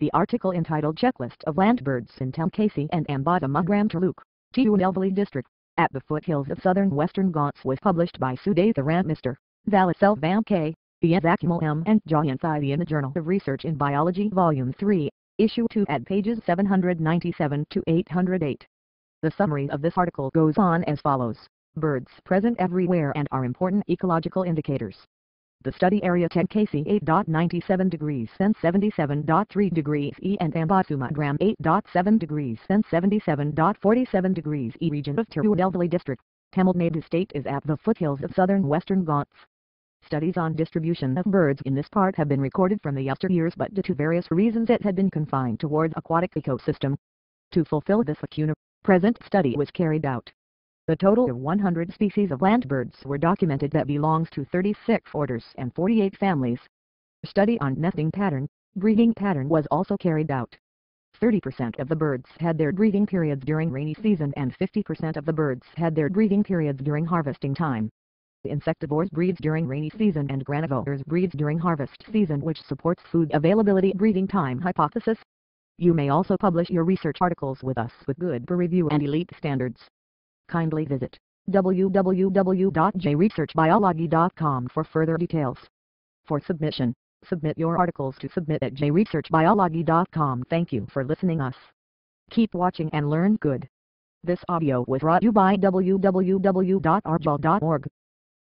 The article entitled Checklist of Land Birds in Tenkasi and Ambasamudram Taluk, Tirunelveli District, at the foothills of southern western Ghats was published by Sudhakaran Mr. Valliselvam K. Esakkiammal M. and Jayanthi in the Journal of Research in Biology Volume 3, Issue 2 at pages 797 to 808. The summary of this article goes on as follows. Birds present everywhere and are important ecological indicators. The study area Tenkasi 8.97 degrees and 77.3 degrees E and Ambasumudram 8.7 degrees and 77.47 degrees E region of Tirunelveli district, Tamil Nadu state is at the foothills of southern western Ghats. Studies on distribution of birds in this part have been recorded from the yesteryears but due to various reasons it had been confined towards aquatic ecosystem. To fulfill this lacuna, present study was carried out. The total of 100 species of land birds were documented that belongs to 36 orders and 48 families. Study on nesting pattern, breeding pattern was also carried out. 30% of the birds had their breeding periods during rainy season and 50% of the birds had their breeding periods during harvesting time. Insectivores breeds during rainy season and granivores breeds during harvest season which supports food availability breeding time hypothesis. You may also publish your research articles with us with good peer review and elite standards kindly visit www.jresearchbiology.com for further details. For submission, submit your articles to submit at jresearchbiology.com. Thank you for listening us. Keep watching and learn good. This audio was brought you by www.rjol.org.